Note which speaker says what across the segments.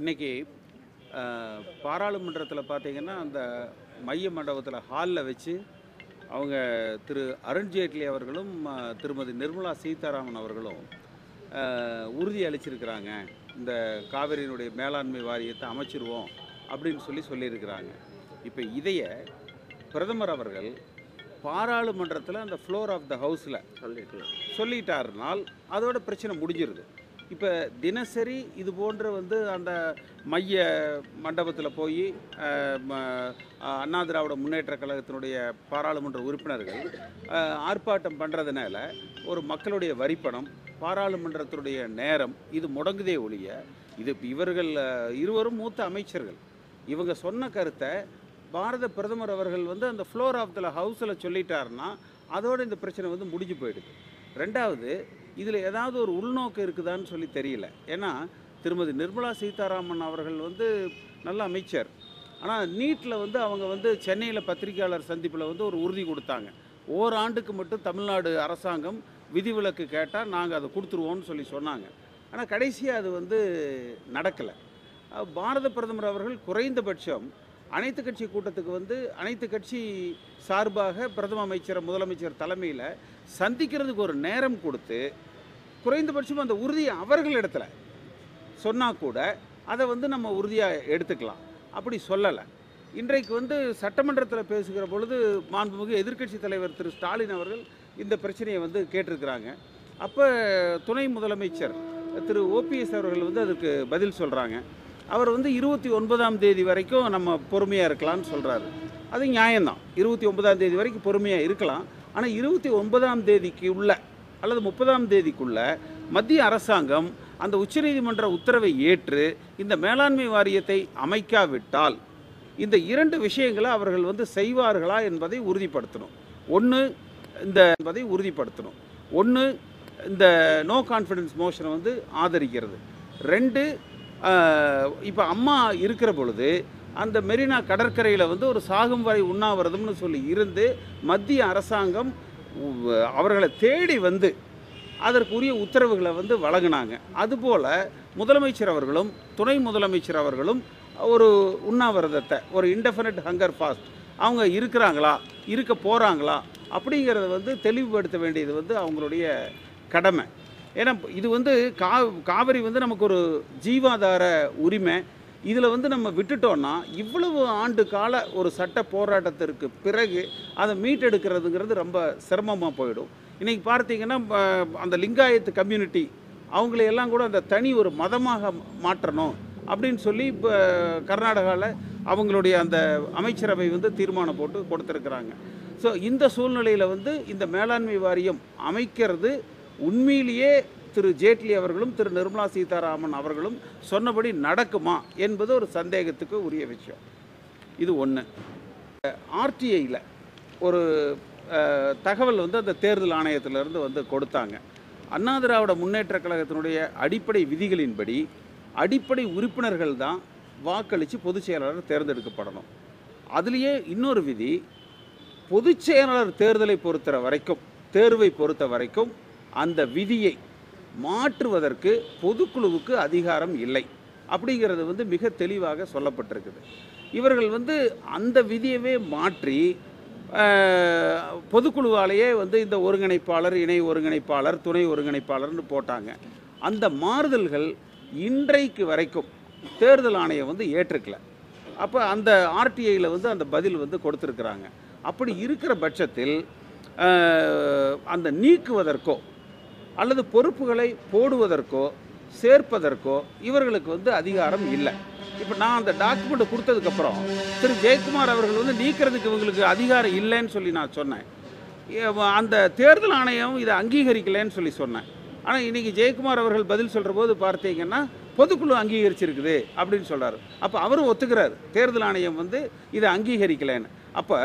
Speaker 1: இன்னைக்கு அஹ், பாராளுமன்றத்தில் பார்த்தீங்கன்னா அந்த மைய மண்டபத்தில் ஹாலில் வச்சு அவங்க திரு அருண்ஜேட்லி அவர்களும் திருமதி நிர்மலா சீதாராமன் அவர்களும் உறுதி அளிச்சிருக்கிறாங்க. இந்த காவிரியினுடைய மேலாண்மை வாரியத்தை அமைச்சிருவோம் அப்படின்னு சொல்லி சொல்லியிருக்கிறாங்க. இப்போ இதைய பிரதமர் அவர்கள் பாராளுமன்றத்தில் அந்த ஃப்ளோர் ஆஃப் த ஹவுஸில்
Speaker 2: சொல்லிருக்கலாம்
Speaker 1: சொல்லிட்டாருனால் அதோட பிரச்சனை முடிஞ்சிருது. இப்போ தினசரி இது போன்ற வந்து அந்த மைய மண்டபத்தில் போய் ம- அண்ணா திராவிட முன்னேற்ற கழகத்தினுடைய பாராளுமன்ற உறுப்பினர்கள் ஆர்ப்பாட்டம் பண்ணுறதுனால ஒரு மக்களுடைய வரிப்பணம் பாராளுமன்றத்தினுடைய நேரம் இது முடங்குதே ஒழிய இது இவர்கள் இருவரும் மூத்த அமைச்சர்கள். இவங்க சொன்ன கருத்தை பாரத பிரதமர் அவர்கள் வந்து அந்த ஃப்ளோர் ஆஃப் த ஹவுஸில் சொல்லிட்டாருன்னா அதோடு இந்த பிரச்சனை வந்து முடிஞ்சு போயிடுது. ரெண்டாவது இதில் ஏதாவது ஒரு உள்நோக்கம் இருக்குதான்னு சொல்லி தெரியல. ஏன்னா திருமதி நிர்மலா சீதாராமன் அவர்கள் வந்து நல்ல அமைச்சர். ஆனால் நீட்டில் வந்து அவங்க வந்து சென்னையில் பத்திரிகையாளர் சந்திப்பில் வந்து ஒரு உறுதி கொடுத்தாங்க. ஓராண்டுக்கு மட்டும் தமிழ்நாடு அரசாங்கம் விதிவிலக்கு கேட்டால் நாங்கள் அதை கொடுத்துருவோம்னு சொல்லி சொன்னாங்க. ஆனால் கடைசியாக அது வந்து நடக்கலை. பாரத பிரதமர் அவர்கள் குறைந்தபட்சம் அனைத்து கட்சி கூட்டத்துக்கு வந்து அனைத்து கட்சி சார்பாக பிரதம அமைச்சர் முதலமைச்சர் தலைமையில் சந்திக்கிறதுக்கு ஒரு நேரம் கொடுத்து குறைந்தபட்சம் அந்த உறுதியை அவர்கள் இடத்துல சொன்னால் கூட அதை வந்து நம்ம உறுதியாக எடுத்துக்கலாம். அப்படி சொல்லலை. இன்றைக்கு வந்து சட்டமன்றத்தில் பேசுகிற பொழுது மாண்புமிகு எதிர்க்கட்சி தலைவர் திரு ஸ்டாலின் அவர்கள் இந்த பிரச்சனையை வந்து கேட்டிருக்கிறாங்க. அப்போ துணை முதலமைச்சர் திரு ஓபிஎஸ் அவர்கள் வந்து அதுக்கு பதில் சொல்கிறாங்க அவர் வந்து இருபத்தி ஒன்பதாம் தேதி வரைக்கும் நம்ம பொறுமையாக இருக்கலாம்னு சொல்கிறாரு அது நியாயம்தான். இருபத்தி ஒன்பதாம் தேதி வரைக்கும் பொறுமையாக இருக்கலாம். ஆனால் இருபத்தி ஒன்பதாம் தேதிக்கு உள்ள அல்லது முப்பதாம் தேதிக்குள்ள மத்திய அரசாங்கம் அந்த உச்சநீதிமன்ற உத்தரவை ஏற்று இந்த மேலாண்மை வாரியத்தை அமைக்காவிட்டால் இந்த இரண்டு விஷயங்களை அவர்கள் வந்து செய்வார்களா என்பதை உறுதிப்படுத்தணும். ஒன்று இந்த என்பதை உறுதிப்படுத்தணும். ஒன்று இந்த நோ கான்ஃபிடன்ஸ் மோஷனை வந்து ஆதரிக்கிறது. ரெண்டு இப்போ அம்மா இருக்கிற பொழுது அந்த மெரினா கடற்கரையில் வந்து ஒரு சாகும் வரை உண்ணாவிரதம்னு சொல்லி இருந்து மத்திய அரசாங்கம் அவர்களை தேடி வந்து அதற்குரிய உத்தரவுகளை வந்து வழங்கினாங்க. அதுபோல் முதலமைச்சர் அவர்களும் துணை முதலமைச்சர் அவர்களும் ஒரு உண்ணாவிரதத்தை ஒரு இன்டெஃபினட் ஹங்கர் ஃபாஸ்ட் அவங்க இருக்கிறாங்களா இருக்க போகிறாங்களா அப்படிங்கிறத வந்து தெளிவுபடுத்த வேண்டியது வந்து அவங்களுடைய கடமை. ஏன்னா இது வந்து கா காவிரி வந்து நமக்கு ஒரு ஜீவாதார உரிமை. இதில் வந்து நம்ம விட்டுட்டோம்னா இவ்வளவு ஆண்டு கால ஒரு சட்ட போராட்டத்திற்கு பிறகு அதை மீட்டெடுக்கிறதுங்கிறது ரொம்ப சிரமமாக போயிடும். இன்றைக்கி பார்த்தீங்கன்னா அந்த லிங்காயத்து கம்யூனிட்டி அவங்களையெல்லாம் கூட அந்த தனி ஒரு மதமாக மாற்றணும் அப்படின்னு சொல்லி இப்போ கர்நாடகாவில் அவங்களுடைய அந்த அமைச்சரவை வந்து தீர்மானம் போட்டு கொடுத்துருக்குறாங்க. ஸோ இந்த சூழ்நிலையில் வந்து இந்த மேலாண்மை வாரியம் அமைக்கிறது உண்மையிலேயே திரு ஜேட்லி அவர்களும் திரு நிர்மலா சீதாராமன் அவர்களும் சொன்னபடி நடக்குமா என்பது ஒரு சந்தேகத்துக்கு உரிய விஷயம். இது ஒன்று ஆர்டிஐயில் ஒரு தகவல் வந்து அந்த தேர்தல் ஆணையத்திலிருந்து வந்து கொடுத்தாங்க. அண்ணா திராவிட முன்னேற்ற கழகத்தினுடைய அடிப்படை விதிகளின்படி அடிப்படை உறுப்பினர்கள் தான் வாக்களித்து பொதுச் செயலாளர் தேர்ந்தெடுக்கப்படணும். அதுலேயே இன்னொரு விதி பொதுச் செயலாளர் தேர்தலை பொறுத்த வரைக்கும் தேர்வை பொறுத்த வரைக்கும் அந்த விதியை மாற்றுவதற்கு பொதுக்குழுவுக்கு அதிகாரம் இல்லை. அப்படிங்கிறது வந்து மிக தெளிவாக சொல்லப்பட்டிருக்குது. இவர்கள் வந்து அந்த விதியவே மாற்றி பொதுக்குழுவாலேயே வந்து இந்த ஒருங்கிணைப்பாளர் இணை ஒருங்கிணைப்பாளர் துணை ஒருங்கிணைப்பாளர்னு போட்டாங்க. அந்த மாறுதல்கள் இன்றைக்கு வரைக்கும் தேர்தல் ஆணையம் வந்து ஏற்றுக்கல. அப்போ அந்த ஆர்டிஐயில் வந்து அந்த பதில் வந்து கொடுத்துருக்குறாங்க. அப்படி இருக்கிற பட்சத்தில் அந்த நீக்குவதற்கோ அல்லது பொறுப்புகளை போடுவதற்கோ சேர்ப்பதற்கோ இவர்களுக்கு வந்து அதிகாரம் இல்லை. இப்போ நான் அந்த டாக்குமெண்ட் கொடுத்ததுக்கப்புறம் திரு ஜெயக்குமார் அவர்கள் வந்து நீக்கிறதுக்கு இவங்களுக்கு அதிகாரம் இல்லைன்னு சொல்லி நான் சொன்னேன். அந்த தேர்தல் ஆணையம் இதை அங்கீகரிக்கலைன்னு சொல்லி சொன்னேன். ஆனால் இன்னைக்கு ஜெயக்குமார் அவர்கள் பதில் சொல்கிற போது பார்த்தீங்கன்னா பொதுக்குழு அங்கீகரிச்சிருக்குது அப்படின்னு சொல்கிறார் அப்போ அவரும் ஒத்துக்கிறார். தேர்தல் ஆணையம் வந்து இதை அங்கீகரிக்கலைன்னு. அப்போ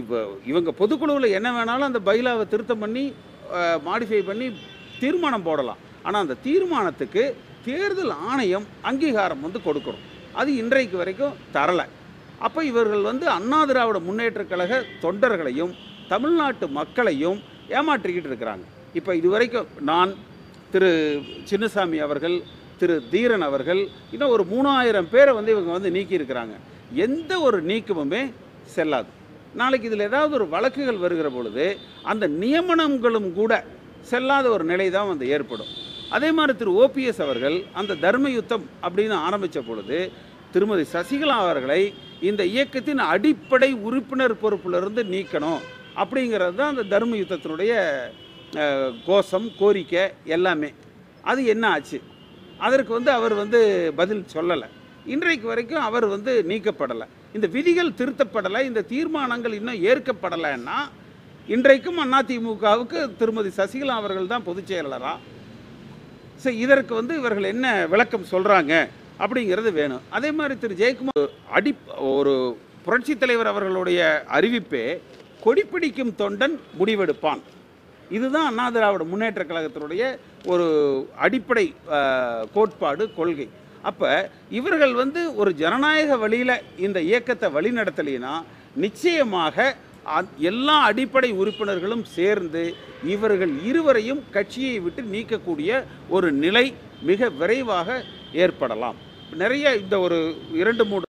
Speaker 1: இவ இவங்க பொதுக்குழுவில் என்ன வேணாலும் அந்த பைலாவை திருத்தம் பண்ணி மாடிஃபை பண்ணி தீர்மானம் போடலாம். ஆனால் அந்த தீர்மானத்துக்கு தேர்தல் ஆணையம் அங்கீகாரம் வந்து கொடுக்கணும். அது இன்றைக்கு வரைக்கும் தரலை. அப்போ இவர்கள் வந்து அண்ணா திராவிட முன்னேற்றக் கழக தொண்டர்களையும் தமிழ்நாட்டு மக்களையும் ஏமாற்றிக்கிட்டு இருக்கிறாங்க. இப்போ இதுவரைக்கும் நான் திரு சின்னசாமி அவர்கள் திரு தீரன் அவர்கள் இன்னும் ஒரு மூணாயிரம் பேரை வந்து இவங்க வந்து நீக்கியிருக்கிறாங்க. எந்த ஒரு நீக்கமுமே செல்லாது. நாளைக்கு இதில் ஏதாவது ஒரு வழக்குகள் வருகிற பொழுது அந்த நியமனங்களும் கூட செல்லாத ஒரு நிலை தான் வந்து ஏற்படும். அதே மாதிரி திரு. ஓபிஎஸ் அவர்கள் அந்த தர்ம யுத்தம் அப்படின்னு ஆரம்பித்த பொழுது திருமதி சசிகலா அவர்களை இந்த இயக்கத்தின் அடிப்படை உறுப்பினர் பொறுப்பிலிருந்து நீக்கணும் அப்படிங்கிறது தான் அந்த தர்ம யுத்தத்தினுடைய கோஷம் கோரிக்கை எல்லாமே. அது என்ன ஆச்சு? அதற்கு வந்து அவர் வந்து பதில் சொல்லலை. இன்றைக்கு வரைக்கும் அவர் வந்து நீக்கப்படலை. இந்த விதிகள் திருத்தப்படலை இந்த தீர்மானங்கள் இன்னும் ஏற்கப்படலைன்னா இன்றைக்கும் அதிமுகவுக்கு திருமதி சசிகலா அவர்கள் தான் பொதுச் செயலாளரா? ஸோ இதற்கு வந்து இவர்கள் என்ன விளக்கம் சொல்கிறாங்க அப்படிங்கிறது வேணும். அதே மாதிரி திரு. ஜெயக்குமார் அடி ஒரு புரட்சித் தலைவர் அவர்களுடைய அறிவிப்பே கொடிப்பிடிக்கும் தொண்டன் முடிவெடுப்பான். இதுதான் அண்ணா திராவிட முன்னேற்ற கழகத்தினுடைய ஒரு அடிப்படை கோட்பாடு கொள்கை. அப்போ இவர்கள் வந்து ஒரு ஜனநாயக வழியில் இந்த இயக்கத்தை வழிநடத்தலைன்னா நிச்சயமாக எல்லா அடிப்படை உறுப்பினர்களும் சேர்ந்து இவர்கள் இருவரையும் கட்சியை விட்டு நீக்கக்கூடிய ஒரு நிலை மிக விரைவாக ஏற்படலாம். நிறைய இந்த ஒரு இரண்டு மூன்று